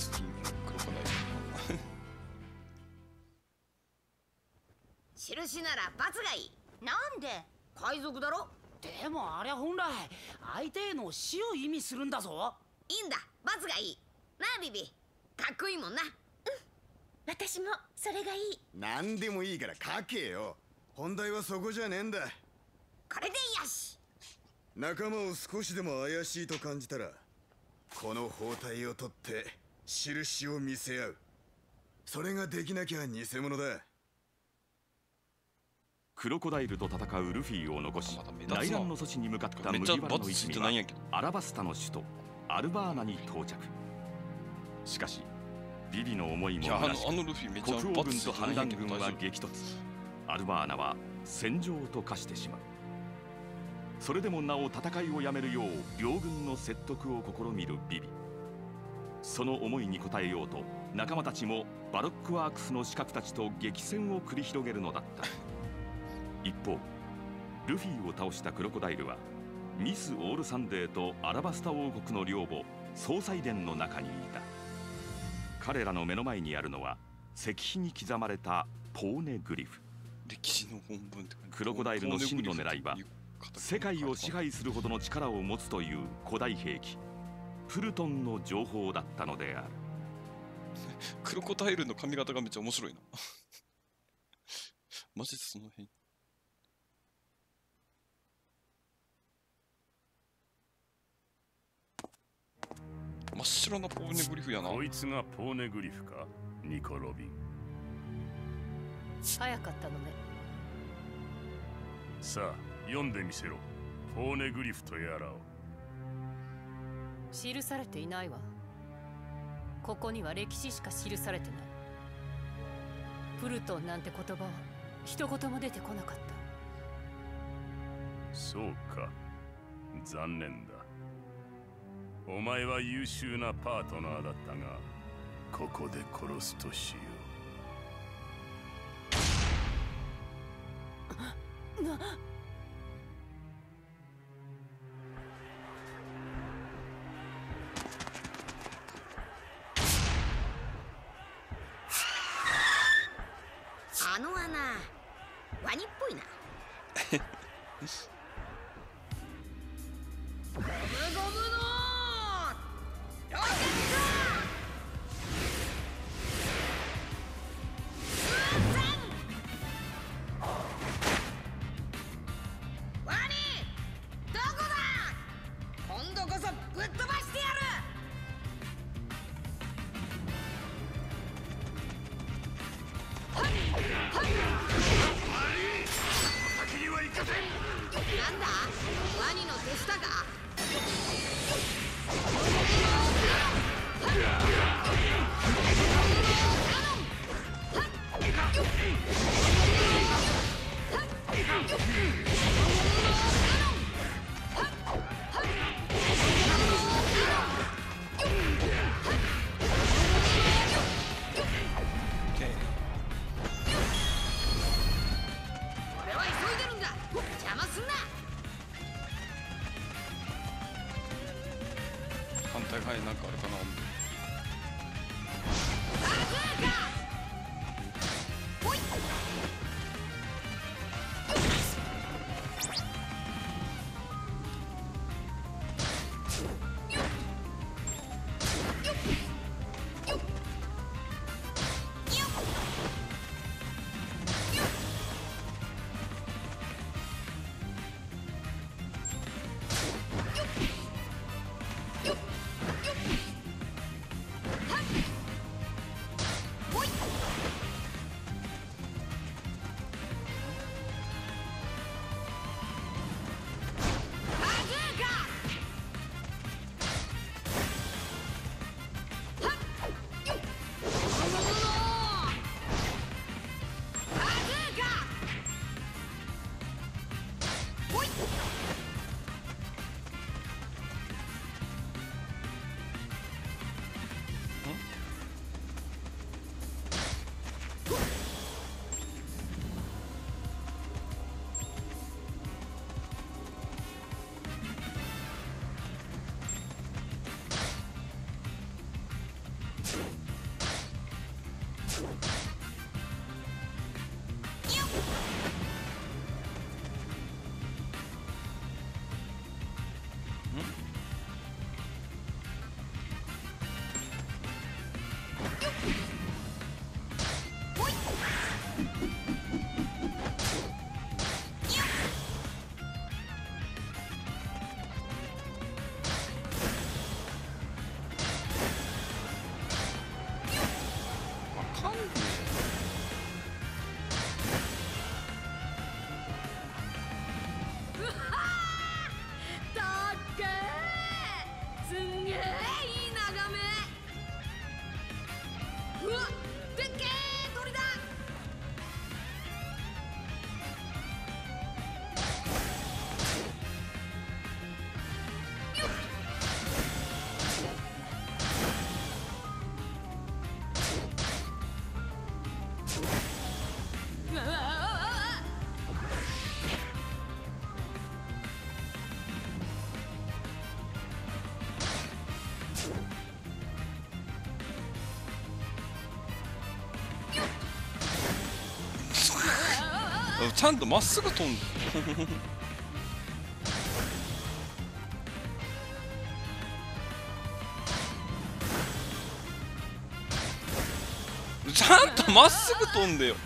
土クロコダイル印なら罰がいい。なんで？海賊だろ？でもあれ本来相手への死を意味するんだぞ。いいんだ。罰がいい。なあビビ。かっこいいもんな。私もそれがいい。何でもいいから書けよ。本題はそこじゃねえんだ。これでよし。仲間を少しでも怪しいと感じたらこの包帯を取って印を見せ合う。それができなきゃ偽物だ。クロコダイルと戦うルフィを残し内乱の阻止に向かった麦わらの一味はアラバスタの首都アルバーナに到着。しかしビビの思いもいやあのむなしく国王軍と反乱軍は激突。アルバーナは戦場と化してしまう。それでもなお戦いをやめるよう両軍の説得を試みるビビその思いに応えようと仲間たちもバロックワークスの刺客たちと激戦を繰り広げるのだった。一方ルフィを倒したクロコダイルはミス・オールサンデーとアラバスタ王国の陵墓葬祭殿の中にいた。彼らの目の前にあるのは石碑に刻まれたポーネグリフ。夫歴史の本文クロコダイルの真の狙いは世界を支配するほどの力を持つという古代兵器プルトンの情報だったのである。クロコダイルの髪型がめっちゃ面白いな。マジでその辺。真っ白なポーネグリフやな。こいつがポーネグリフか？ニコ・ロビン。早かったのね。さあ読んでみせろ。ポーネグリフとやらを記されていないわ。ここには歴史しか記されてない。プルトンなんて言葉は一言も出てこなかった。そうか。残念だ。お前は優秀なパートナーだったがここで殺すとしよなあワニっぽいな。お互いなんかあれかなちゃんとまっすぐ飛んで。ちゃんとまっすぐ飛んでよ。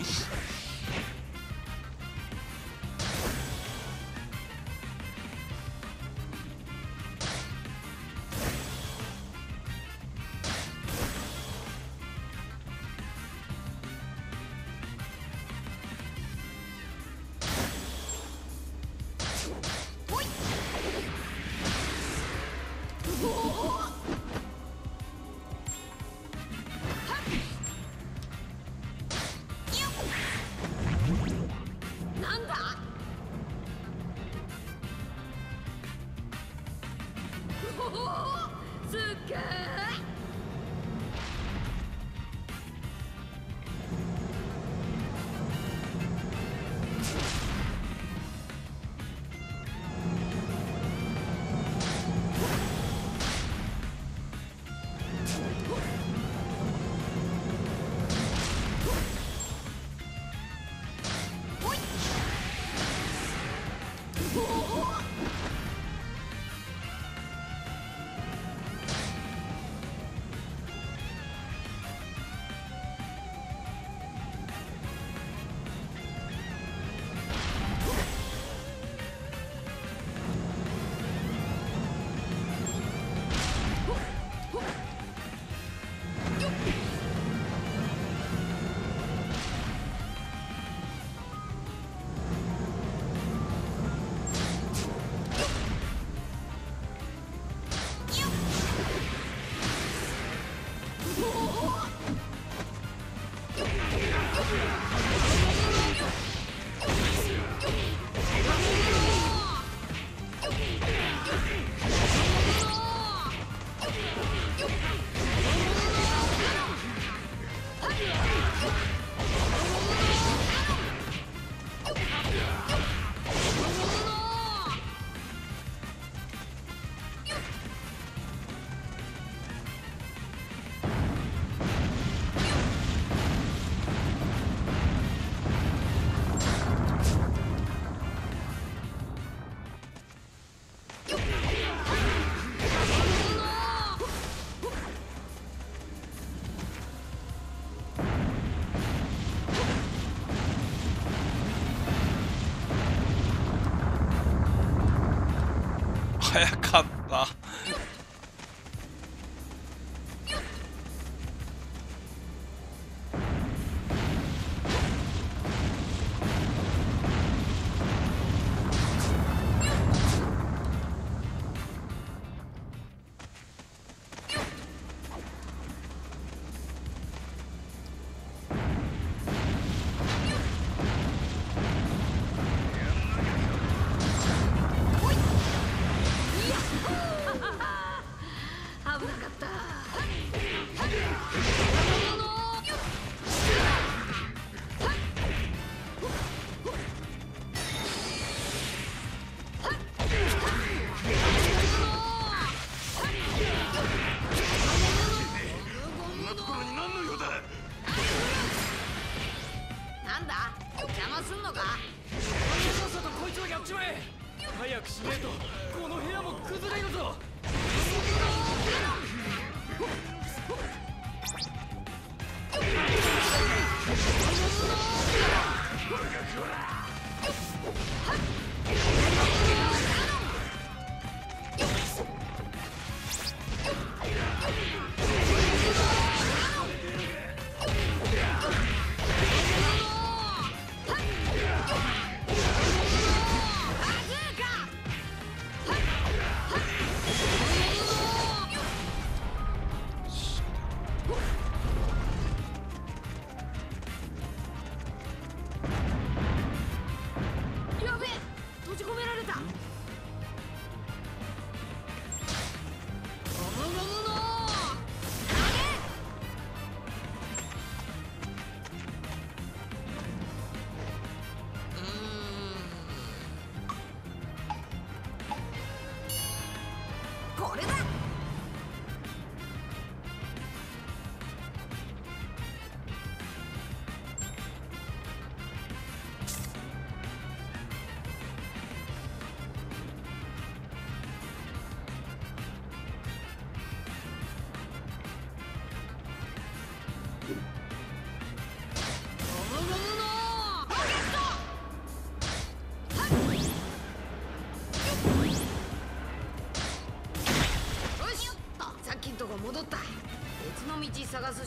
これだ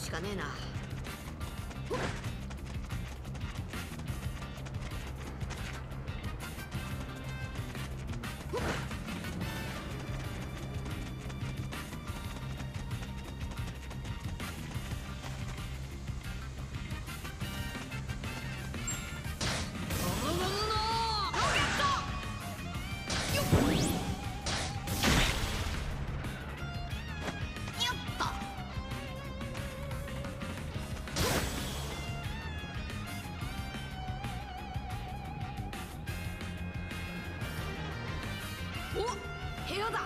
しかねえな。お部屋だ。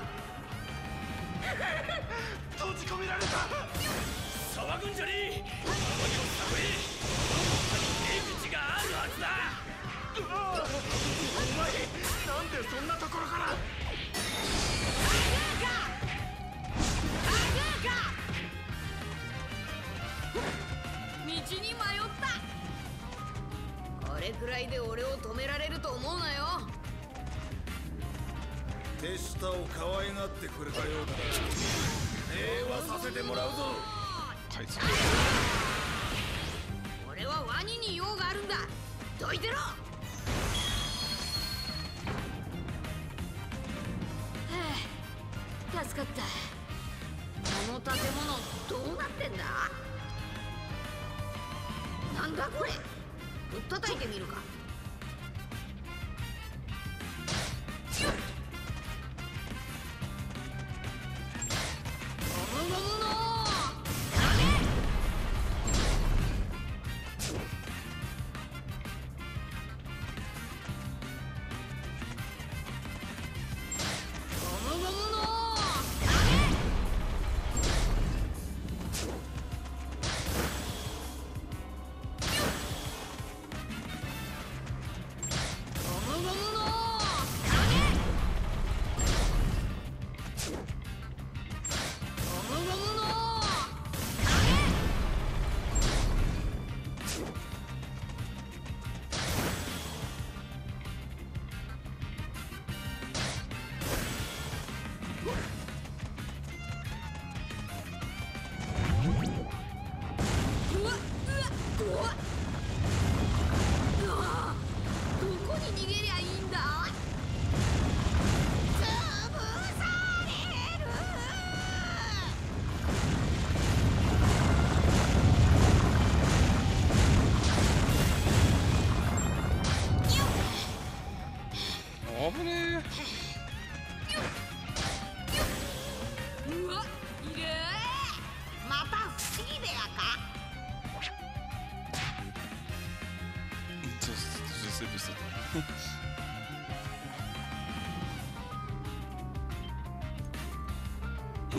閉じ込められた。騒ぐんじゃねえ。を探れ出口があるはずだ。お前なんでそんなところから。道に迷った。これくらいで俺を止められると思うなよ手下を可愛がってくれたようだ礼はさせてもらうぞ。こいつ俺はワニに用があるんだ。どいてろ。はあ助かった。この建物どうなってんだ。なんだこれ。ぶったたいてみるか。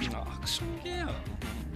たア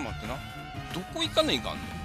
っと待ってな。どこ行かないかんの？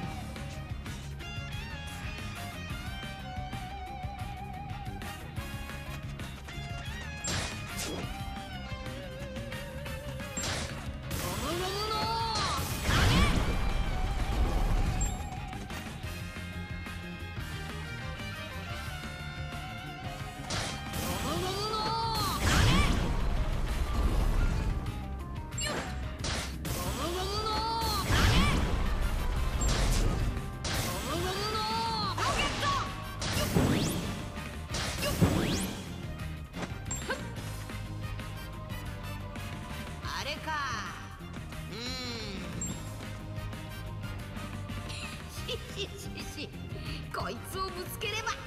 こいつをぶつければ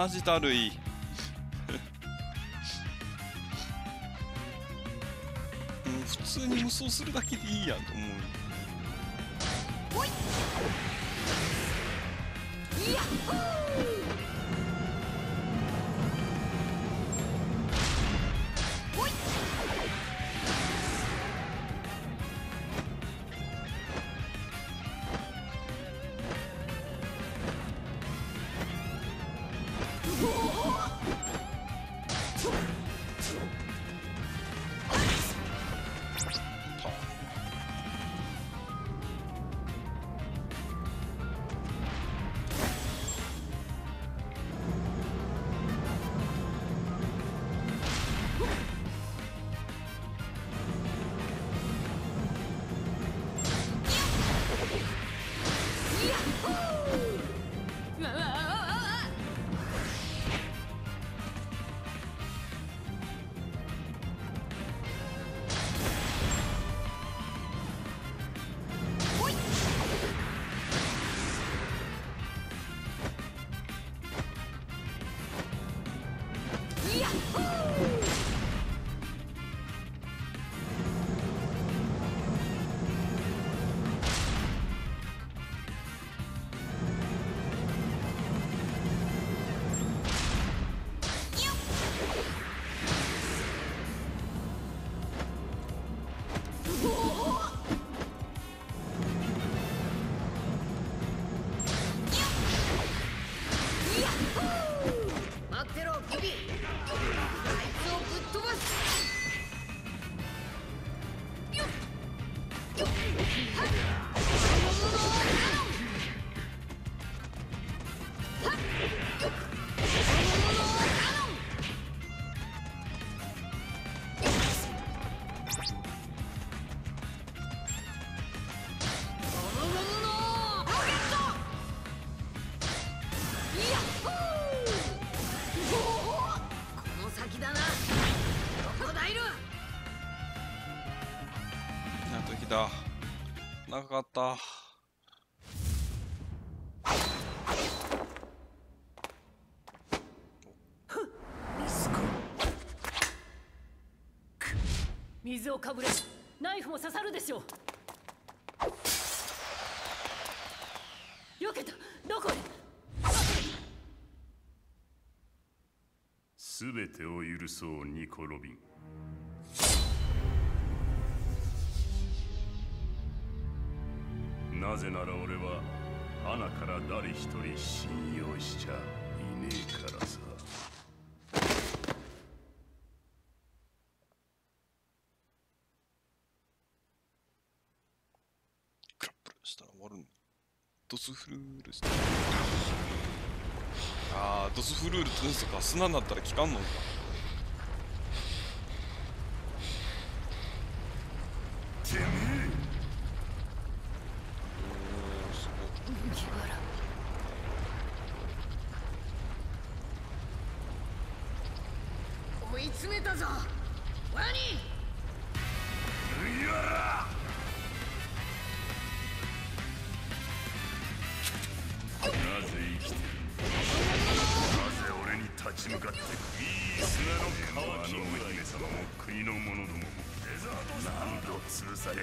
マジだるい。もう普通に無双するだけでいいやんと思う。いやっほー。かった。水をかぶれ。ナイフも刺さるでしょ。う避けた。どこへ？全てを許そうニコ・ロビンなぜなら俺は花から誰一人信用しちゃいねえからさ。クラップルしたら終わるんドスフルールしたあードスフルールってうんすか。砂になったら効かんのか。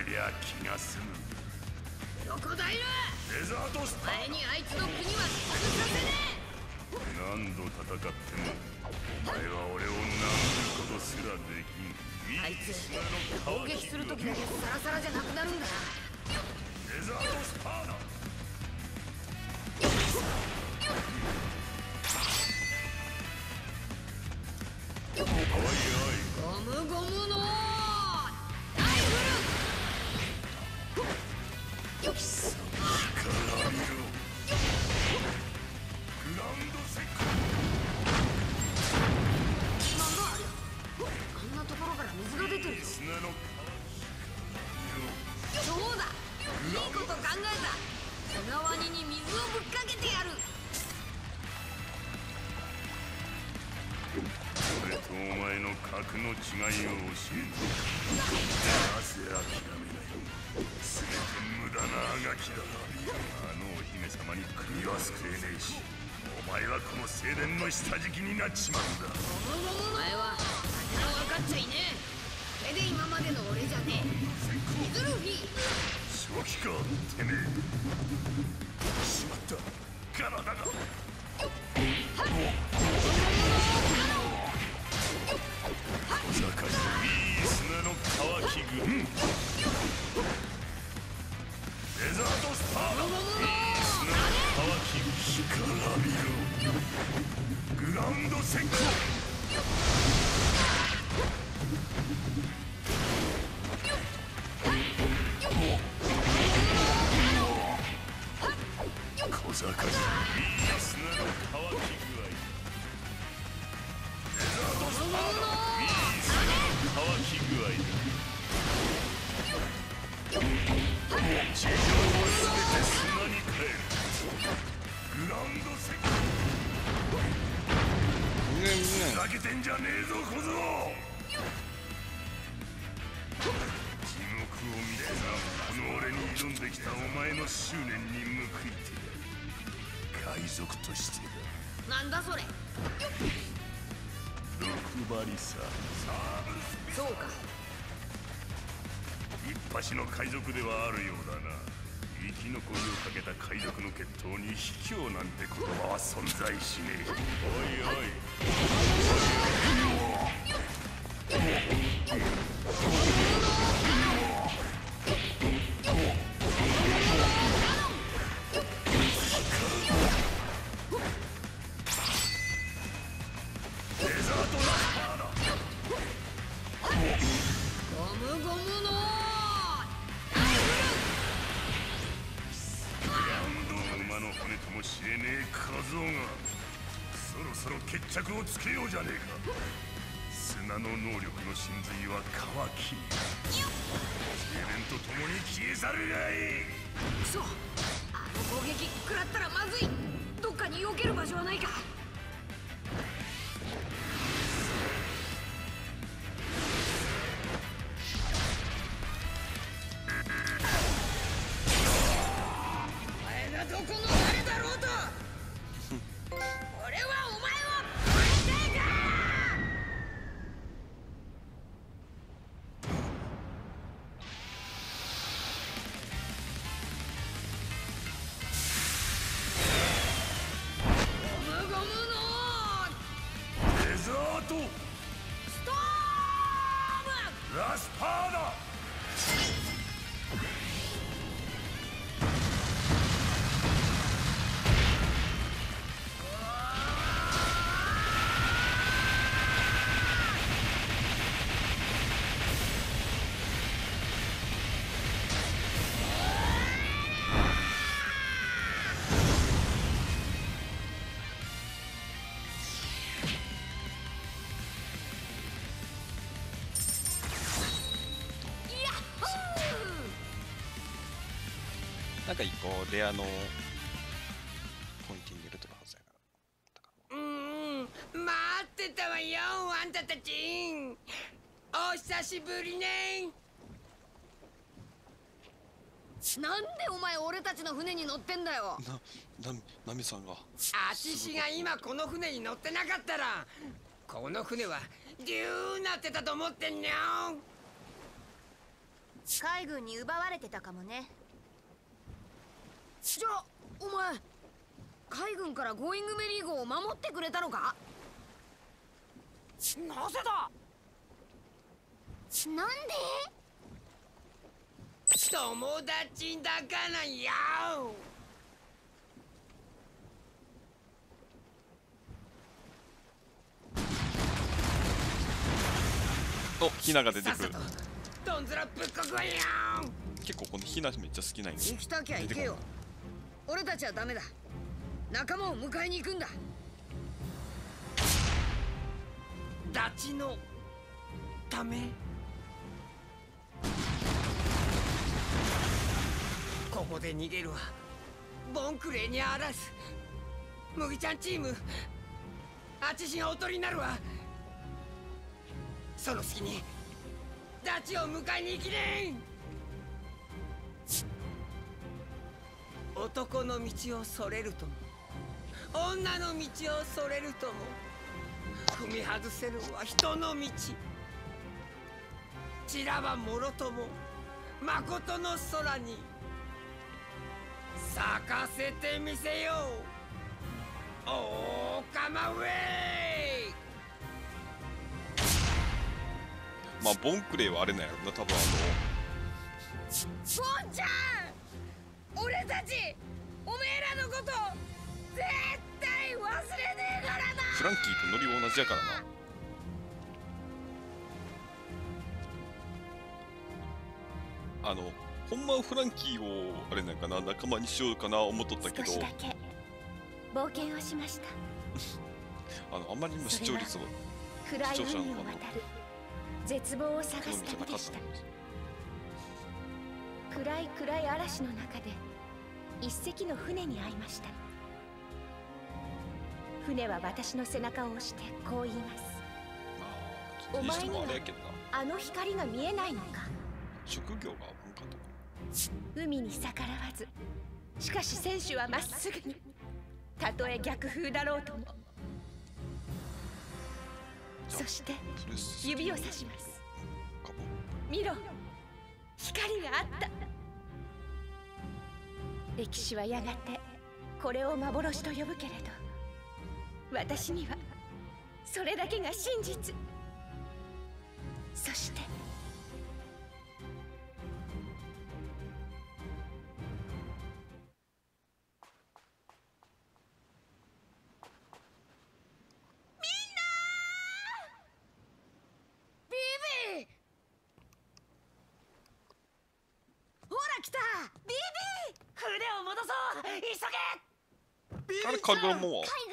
りゃ気が済む。ロコダイルデザートスター前にあいつの国は潰させねえ！何度戦ってもお前は俺をることすらできん。あいつ攻撃するだけサラサラじゃなくなるんだ。デザートスターだ。ゴムゴムの気かてめえしまった。体が。なんだそれ。欲張りさ。そうか。一発の海賊ではあるようだな。生き残りをかけた海賊の決闘に卑怯なんて言葉は存在しねえ。おいおい。つけようじゃねえか。砂の能力の真髄は乾き。エレンと共に消え去るがいい。クソ。あの攻撃食らったらまずい。どっかに避ける場所はないか。で、あこうレのポインティング入れとかはずやからうん待ってたわよあんたたち。お久しぶりねなん。でお前俺たちの船に乗ってんだよな、な、みさんがあちしが今この船に乗ってなかったらこの船はギューなってたと思ってんにゃん。海軍に奪われてたかもね。じゃあお前海軍からゴーイングメリー号を守ってくれたのか？なぜだ？なんで？友達だからやおヒナが出てくる。どんずらぶっこくわやん結構このヒナめっちゃ好きなんよ。行きたきゃ行けよ俺たちはダメだ。仲間を迎えに行くんだ。ダチのため？ここで逃げるわボンクレーにあらず。麦ちゃんチームあちしがおとりになるわ。その隙にダチを迎えに行きねん！男の道をそれるとも。女の道をそれるとも。踏み外せるは人の道。散らばもろとも。誠の空に。咲かせてみせよう。おーかまウェイ。まあボンクレーはあれなんやろな多分あボンちゃん俺たちおめえらのこと絶対忘れねえからな。のフランキーとノリ同じやからな。あのほんまはフランキーをあれなんかな仲間にしようかな思っとったけど。少しだけ冒険をしました。あのあんまりにも視聴率を視聴者の絶望を探す好みじゃなかっ旅でした暗い暗い嵐の中で一隻の船に会いました。船は私の背中を押してこう言います。まあいい人もあの光が見えないのか？職業が海に逆らわずしかし選手はまっすぐにたとえ逆風だろうとも。そして指をさします。見ろ光があった歴史はやがてこれを幻と呼ぶけれど私にはそれだけが真実。そして急げあれ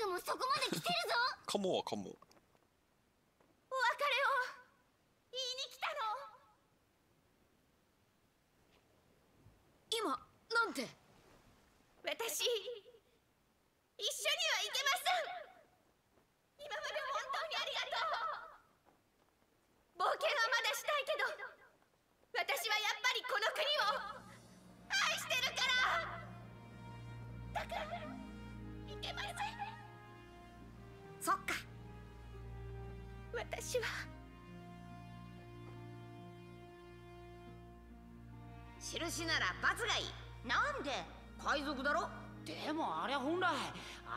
印なら罰がいい。なんで？海賊だろ？でもあれ本来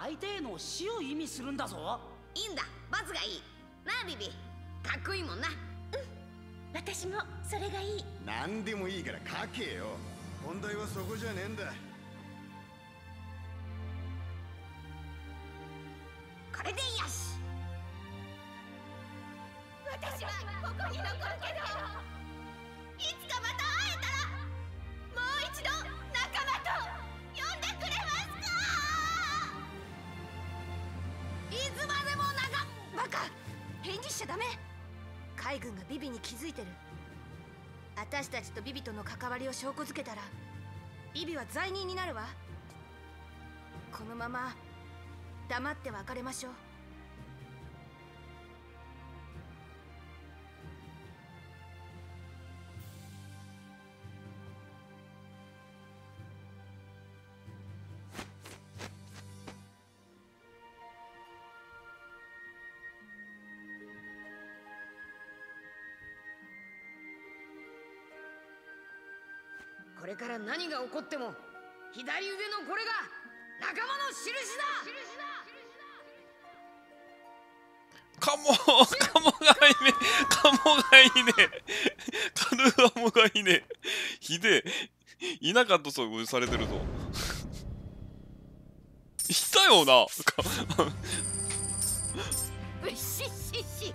相手への死を意味するんだぞ。いいんだ。罰がいい。なあビビ。かっこいいもんな。私もそれがいい。何でもいいから書けよ。問題はそこじゃねえんだたちとビビとの関わりを証拠づけたらビビは罪人になるわ。このまま黙って別れましょう。これから何が起こっても左腕のこれが仲間の印だ。カモカモがいいね。カモがいいね。カルアモがいいね。ひでえ。いなかったそうされてるぞ。いたよな。うっしっし